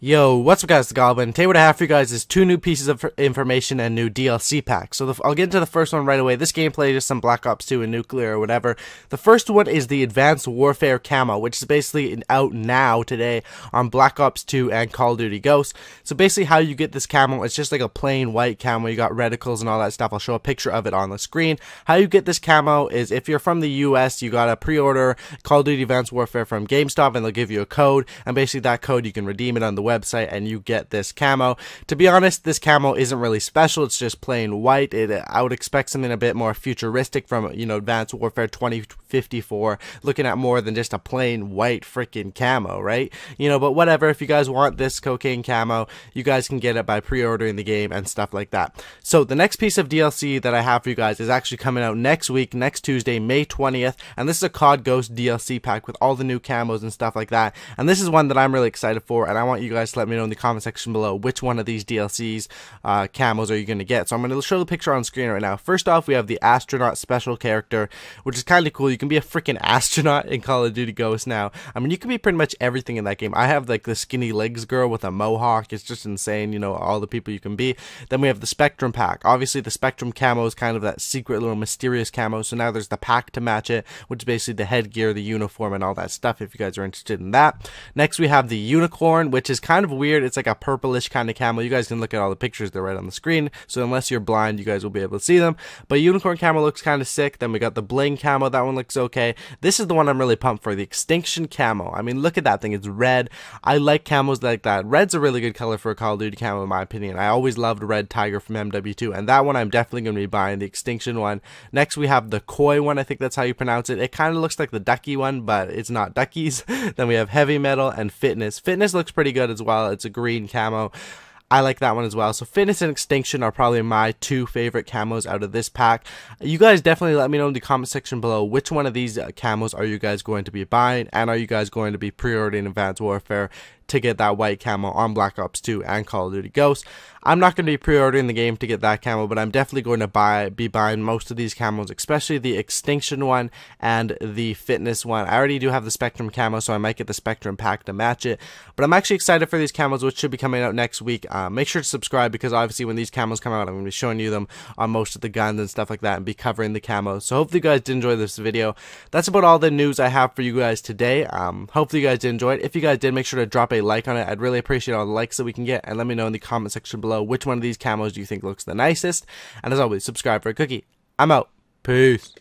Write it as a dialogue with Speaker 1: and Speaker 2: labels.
Speaker 1: Yo, what's up guys, the Goblin. Today what I have for you guys is two new pieces of information and new DLC packs. So the, I'll get into the first one right away. This gameplay is some Black Ops 2 and Nuclear or whatever. The first one is the Advanced Warfare Camo, which is basically out now today on Black Ops 2 and Call of Duty Ghosts. So basically how you get this camo, it's just like a plain white camo. You got reticles and all that stuff. I'll show a picture of it on the screen. How you get this camo is if you're from the US, you gotta pre-order Call of Duty Advanced Warfare from GameStop and they'll give you a code. And basically that code you can redeem it on the website and you get this camo. To be honest, this camo isn't really special. It's just plain white. It I would expect something a bit more futuristic from, you know, Advanced Warfare 2054, looking at more than just a plain white freaking camo, right? You know, but whatever. If you guys want this cocaine camo, you guys can get it by pre-ordering the game and stuff like that. So the next piece of DLC that I have for you guys is actually coming out next week, next Tuesday, May 20th, and this is a COD Ghost DLC pack with all the new camos and stuff like that. And this is one that I'm really excited for, and I want you guys to let me know in the comment section below which one of these DLCs uh, camos are you going to get. So I'm going to show the picture on screen right now. First off, we have the astronaut special character, which is kind of cool. You can be a freaking astronaut in Call of Duty Ghosts now. I mean, you can be pretty much everything in that game. I have like the skinny legs girl with a mohawk. It's just insane, you know, all the people you can be. Then we have the Spectrum pack. Obviously, the Spectrum camo is kind of that secret little mysterious camo. So now there's the pack to match it, which is basically the headgear, the uniform, and all that stuff. If you guys are interested in that. Next, we have the unicorn, which is kind of weird. It's like a purplish kind of camo. You guys can look at all the pictures, they're right on the screen. So unless you're blind, you guys will be able to see them. But unicorn camo looks kind of sick. Then we got the bling camo, that one looks okay. This is the one I'm really pumped for, the extinction camo. I mean, look at that thing, it's red. I like camos like that. Red's a really good color for a Call of Duty camo in my opinion. I always loved Red Tiger from MW2, and that one I'm definitely going to be buying, the extinction one. Next we have the koi one, I think that's how you pronounce it. It kind of looks like the ducky one, but it's not duckies. then we have heavy metal and fitness. Fitness looks pretty good as well. It's a green camo. I like that one as well. So Fitness and Extinction are probably my two favorite camos out of this pack. You guys definitely let me know in the comment section below which one of these uh, camos are you guys going to be buying and are you guys going to be pre-ordering Advanced Warfare to get that white camo on Black Ops 2 and Call of Duty Ghosts. I'm not going to be pre-ordering the game to get that camo, but I'm definitely going to buy be buying most of these camos, especially the Extinction one and the Fitness one. I already do have the Spectrum camo, so I might get the Spectrum pack to match it. But I'm actually excited for these camos, which should be coming out next week. Uh, make sure to subscribe because obviously when these camos come out, I'm going to be showing you them on most of the guns and stuff like that and be covering the camos. So hopefully you guys did enjoy this video. That's about all the news I have for you guys today. Um, hopefully you guys did enjoy it. If you guys did, make sure to drop like on it. I'd really appreciate all the likes that we can get and let me know in the comment section below which one of these camos do you think looks the nicest. And as always, subscribe for a cookie. I'm out. Peace.